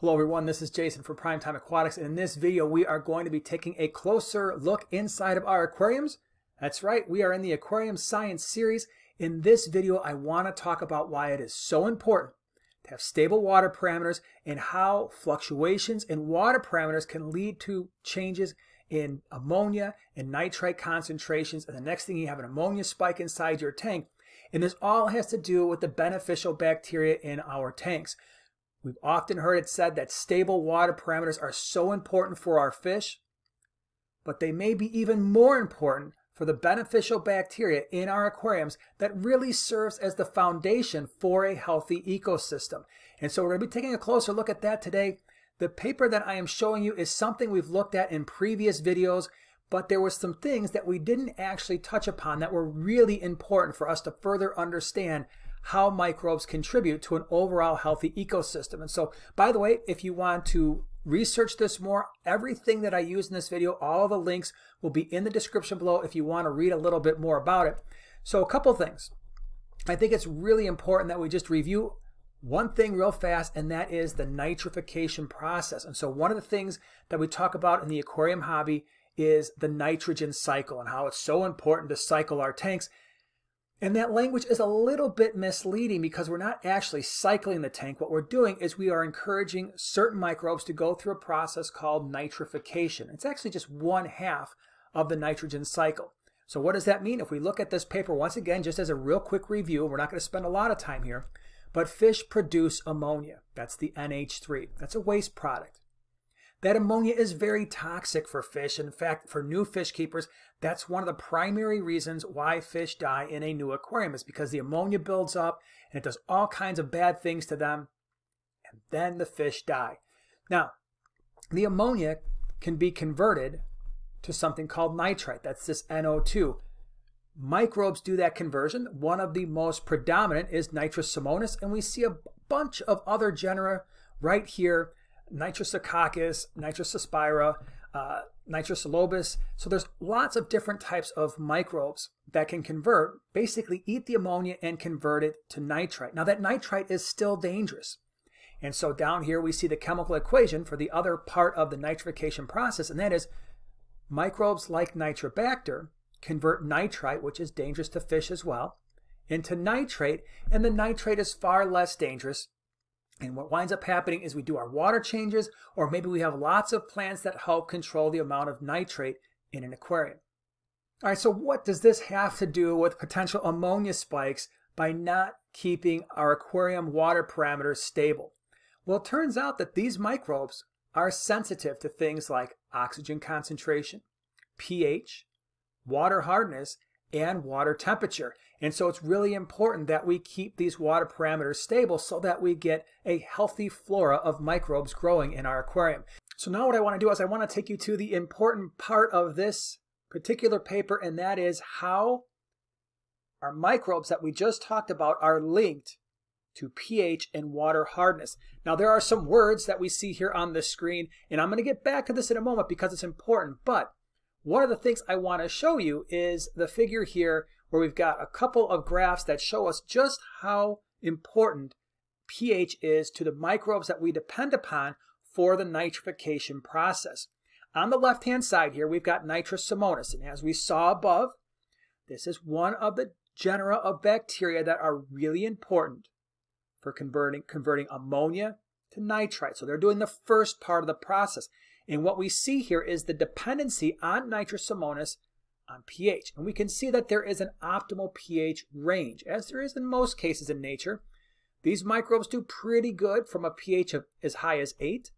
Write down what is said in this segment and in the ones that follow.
Hello everyone, this is Jason from Primetime Aquatics and in this video we are going to be taking a closer look inside of our aquariums. That's right, we are in the Aquarium Science series. In this video I want to talk about why it is so important to have stable water parameters and how fluctuations in water parameters can lead to changes in ammonia and nitrite concentrations and the next thing you have an ammonia spike inside your tank. And this all has to do with the beneficial bacteria in our tanks. We've often heard it said that stable water parameters are so important for our fish, but they may be even more important for the beneficial bacteria in our aquariums that really serves as the foundation for a healthy ecosystem. And so we're going to be taking a closer look at that today. The paper that I am showing you is something we've looked at in previous videos, but there were some things that we didn't actually touch upon that were really important for us to further understand how microbes contribute to an overall healthy ecosystem. And so, by the way, if you want to research this more, everything that I use in this video, all the links will be in the description below if you want to read a little bit more about it. So a couple things. I think it's really important that we just review one thing real fast, and that is the nitrification process. And so one of the things that we talk about in the aquarium hobby is the nitrogen cycle and how it's so important to cycle our tanks. And that language is a little bit misleading because we're not actually cycling the tank. What we're doing is we are encouraging certain microbes to go through a process called nitrification. It's actually just one half of the nitrogen cycle. So what does that mean? If we look at this paper once again, just as a real quick review, we're not going to spend a lot of time here, but fish produce ammonia. That's the NH3. That's a waste product. That ammonia is very toxic for fish. In fact, for new fish keepers, that's one of the primary reasons why fish die in a new aquarium is because the ammonia builds up and it does all kinds of bad things to them and then the fish die. Now, the ammonia can be converted to something called nitrite. That's this NO2. Microbes do that conversion. One of the most predominant is Nitrosomonas, and we see a bunch of other genera right here Nitrosococcus, Nitrosospira, uh, Nitrosolobus. So there's lots of different types of microbes that can convert, basically eat the ammonia and convert it to nitrite. Now that nitrite is still dangerous. And so down here we see the chemical equation for the other part of the nitrification process, and that is microbes like Nitrobacter convert nitrite, which is dangerous to fish as well, into nitrate, and the nitrate is far less dangerous and what winds up happening is we do our water changes, or maybe we have lots of plants that help control the amount of nitrate in an aquarium. All right, so what does this have to do with potential ammonia spikes by not keeping our aquarium water parameters stable? Well, it turns out that these microbes are sensitive to things like oxygen concentration, pH, water hardness, and water temperature. And so it's really important that we keep these water parameters stable so that we get a healthy flora of microbes growing in our aquarium. So now what I want to do is I want to take you to the important part of this particular paper, and that is how our microbes that we just talked about are linked to pH and water hardness. Now there are some words that we see here on the screen, and I'm going to get back to this in a moment because it's important, but one of the things I want to show you is the figure here where we've got a couple of graphs that show us just how important pH is to the microbes that we depend upon for the nitrification process. On the left-hand side here, we've got Nitrosomonas, and as we saw above, this is one of the genera of bacteria that are really important for converting, converting ammonia to nitrite. So they're doing the first part of the process. And what we see here is the dependency on Nitrosomonas on pH. And we can see that there is an optimal pH range, as there is in most cases in nature. These microbes do pretty good from a pH of as high as 8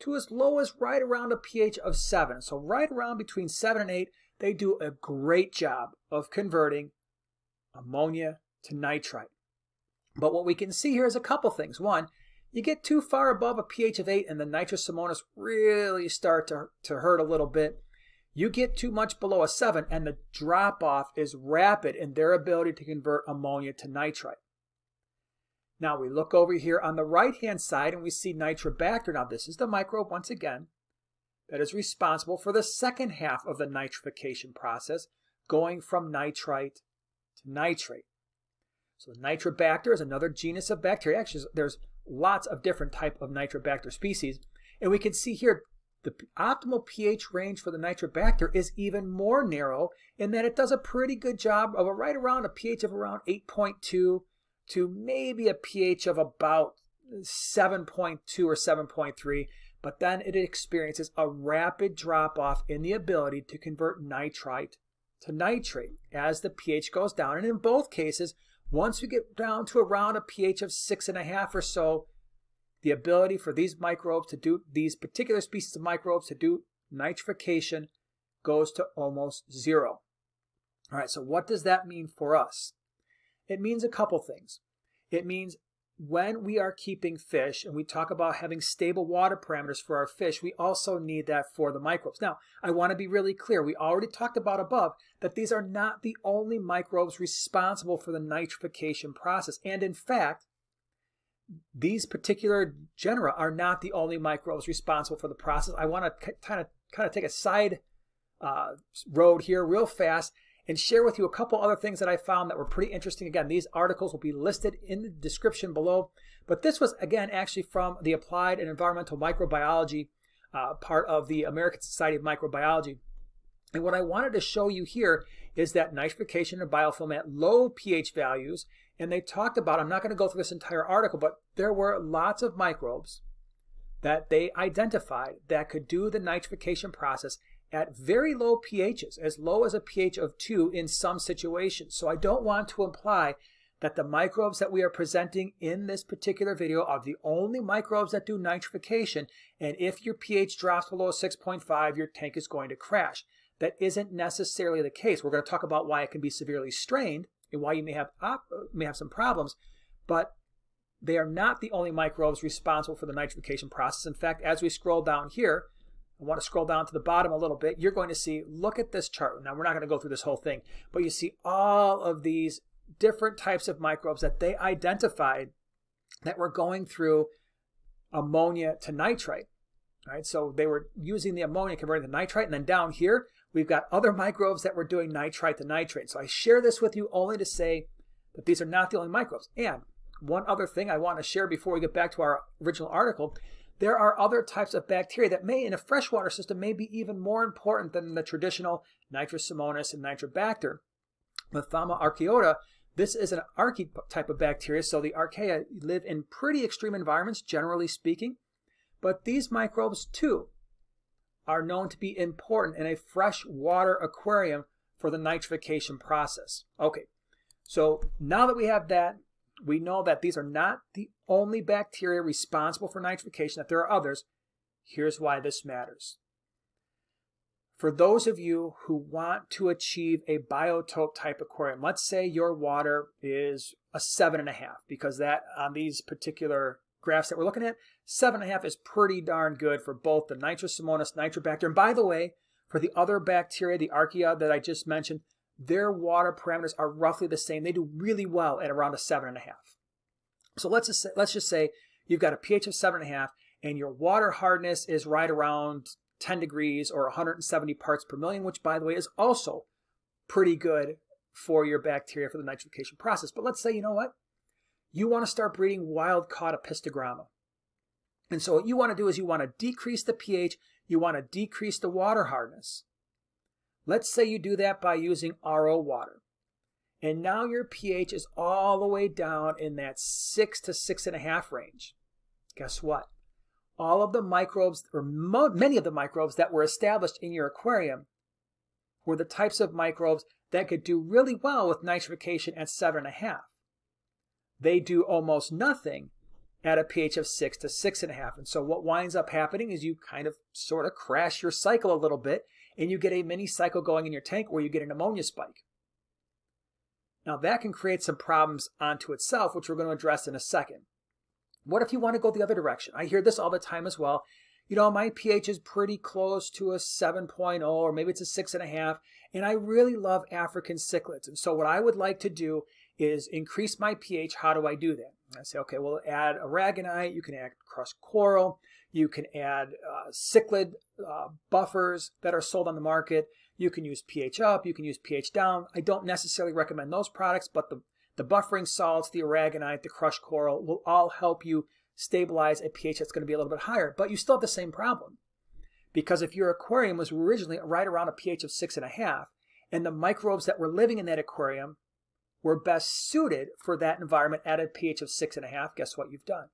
to as low as right around a pH of 7. So right around between 7 and 8, they do a great job of converting ammonia to nitrite. But what we can see here is a couple things. One, you get too far above a pH of 8 and the Nitrosomonas really start to, to hurt a little bit. You get too much below a 7 and the drop off is rapid in their ability to convert ammonia to nitrite. Now we look over here on the right hand side and we see Nitrobacter. Now this is the microbe once again that is responsible for the second half of the nitrification process going from nitrite to nitrate. So Nitrobacter is another genus of bacteria. Actually, there's lots of different type of Nitrobacter species. And we can see here the optimal pH range for the Nitrobacter is even more narrow in that it does a pretty good job of a right around a pH of around 8.2 to maybe a pH of about 7.2 or 7.3, but then it experiences a rapid drop off in the ability to convert nitrite to nitrate as the pH goes down. And in both cases, once we get down to around a pH of six and a half or so, the ability for these microbes to do, these particular species of microbes to do nitrification goes to almost zero. All right, so what does that mean for us? It means a couple things. It means when we are keeping fish and we talk about having stable water parameters for our fish, we also need that for the microbes. Now, I want to be really clear. We already talked about above that these are not the only microbes responsible for the nitrification process. And in fact, these particular genera are not the only microbes responsible for the process. I want to kind of kind of take a side uh, road here real fast and share with you a couple other things that I found that were pretty interesting. Again, these articles will be listed in the description below. But this was, again, actually from the Applied and Environmental Microbiology uh, part of the American Society of Microbiology. And what I wanted to show you here is that nitrification of biofilm at low pH values, and they talked about, I'm not going to go through this entire article, but there were lots of microbes that they identified that could do the nitrification process at very low pHs, as low as a pH of 2 in some situations. So I don't want to imply that the microbes that we are presenting in this particular video are the only microbes that do nitrification, and if your pH drops below 6.5, your tank is going to crash. That isn't necessarily the case. We're going to talk about why it can be severely strained and why you may have, may have some problems, but they are not the only microbes responsible for the nitrification process. In fact, as we scroll down here, I want to scroll down to the bottom a little bit. You're going to see, look at this chart. Now, we're not going to go through this whole thing, but you see all of these different types of microbes that they identified that were going through ammonia to nitrite. Right, so they were using the ammonia converting to nitrite, and then down here we've got other microbes that were doing nitrite to nitrate. So I share this with you only to say that these are not the only microbes. And one other thing I want to share before we get back to our original article there are other types of bacteria that may, in a freshwater system, may be even more important than the traditional Nitrosomonas and Nitrobacter. Thaumarchaeota, this is an archaetype of bacteria, so the archaea live in pretty extreme environments, generally speaking. But these microbes, too, are known to be important in a freshwater aquarium for the nitrification process. Okay, so now that we have that, we know that these are not the only bacteria responsible for nitrification, that there are others. Here's why this matters. For those of you who want to achieve a biotope type aquarium, let's say your water is a seven and a half, because that on these particular graphs that we're looking at, seven and a half is pretty darn good for both the Nitrosomonas nitrobacter. And by the way, for the other bacteria, the archaea that I just mentioned, their water parameters are roughly the same. They do really well at around a seven and a half. So let's just say, let's just say you've got a pH of seven and a half and your water hardness is right around 10 degrees or 170 parts per million, which by the way is also pretty good for your bacteria for the nitrification process. But let's say, you know what? You want to start breeding wild caught apistogramma. And so what you want to do is you want to decrease the pH, you want to decrease the water hardness. Let's say you do that by using RO water. And now your pH is all the way down in that six to six and a half range. Guess what? All of the microbes, or many of the microbes that were established in your aquarium were the types of microbes that could do really well with nitrification at seven and a half. They do almost nothing at a pH of six to six and a half. And so what winds up happening is you kind of sort of crash your cycle a little bit and you get a mini cycle going in your tank where you get an ammonia spike. Now that can create some problems onto itself, which we're going to address in a second. What if you want to go the other direction? I hear this all the time as well. You know, my pH is pretty close to a 7.0 or maybe it's a 6.5, and I really love African cichlids. And so what I would like to do is increase my pH. How do I do that? I say, okay, well, add aragonite, you can add crushed coral, you can add uh, cichlid uh, buffers that are sold on the market. You can use pH up, you can use pH down. I don't necessarily recommend those products, but the, the buffering salts, the aragonite, the crushed coral will all help you stabilize a pH that's going to be a little bit higher, but you still have the same problem. Because if your aquarium was originally right around a pH of six and a half, and the microbes that were living in that aquarium were best suited for that environment at a pH of six and a half, guess what you've done?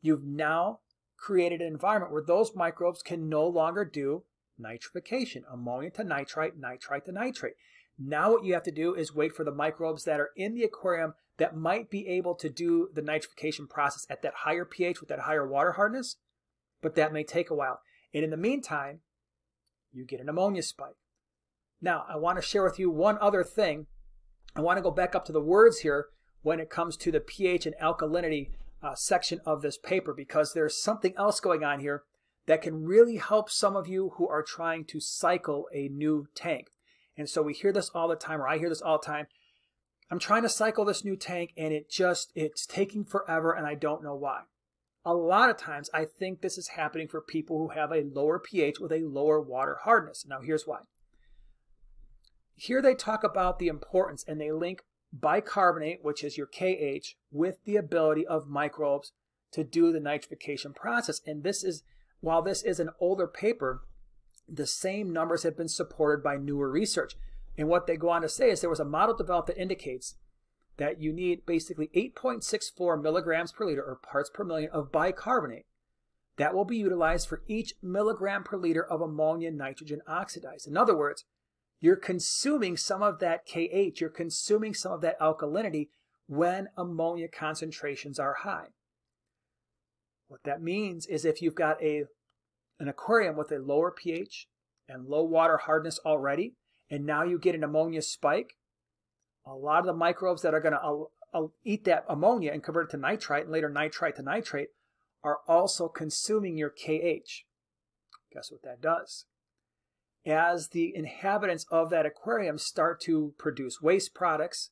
You've now created an environment where those microbes can no longer do nitrification, ammonia to nitrite, nitrite to nitrate. Now what you have to do is wait for the microbes that are in the aquarium that might be able to do the nitrification process at that higher pH with that higher water hardness, but that may take a while. And in the meantime, you get an ammonia spike. Now, I want to share with you one other thing. I want to go back up to the words here when it comes to the pH and alkalinity uh, section of this paper because there's something else going on here that can really help some of you who are trying to cycle a new tank. And so we hear this all the time, or I hear this all the time. I'm trying to cycle this new tank and it just, it's taking forever and I don't know why. A lot of times I think this is happening for people who have a lower pH with a lower water hardness. Now here's why. Here they talk about the importance and they link bicarbonate, which is your KH, with the ability of microbes to do the nitrification process. And this is, while this is an older paper, the same numbers have been supported by newer research. And what they go on to say is there was a model developed that indicates that you need basically 8.64 milligrams per liter or parts per million of bicarbonate that will be utilized for each milligram per liter of ammonia nitrogen oxidized. In other words, you're consuming some of that KH, you're consuming some of that alkalinity when ammonia concentrations are high. What that means is if you've got a an aquarium with a lower pH and low water hardness already, and now you get an ammonia spike, a lot of the microbes that are going to uh, uh, eat that ammonia and convert it to nitrite and later nitrite to nitrate are also consuming your KH. Guess what that does? as the inhabitants of that aquarium start to produce waste products,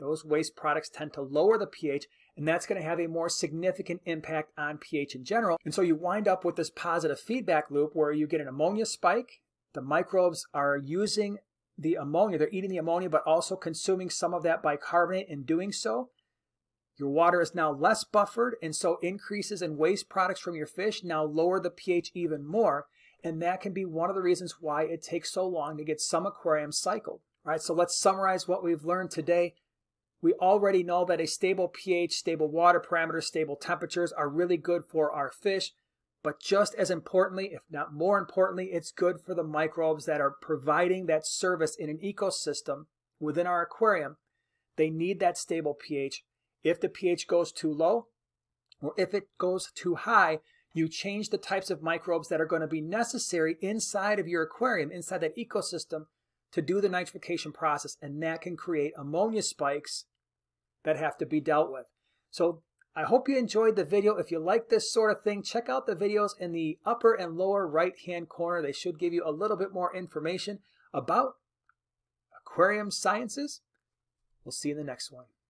those waste products tend to lower the pH, and that's going to have a more significant impact on pH in general. And so you wind up with this positive feedback loop where you get an ammonia spike. The microbes are using the ammonia, they're eating the ammonia, but also consuming some of that bicarbonate in doing so. Your water is now less buffered, and so increases in waste products from your fish now lower the pH even more. And that can be one of the reasons why it takes so long to get some aquariums cycled. All right, so let's summarize what we've learned today. We already know that a stable pH, stable water parameters, stable temperatures are really good for our fish. But just as importantly, if not more importantly, it's good for the microbes that are providing that service in an ecosystem within our aquarium. They need that stable pH. If the pH goes too low, or if it goes too high, you change the types of microbes that are going to be necessary inside of your aquarium, inside that ecosystem, to do the nitrification process, and that can create ammonia spikes that have to be dealt with. So I hope you enjoyed the video. If you like this sort of thing, check out the videos in the upper and lower right-hand corner. They should give you a little bit more information about aquarium sciences. We'll see you in the next one.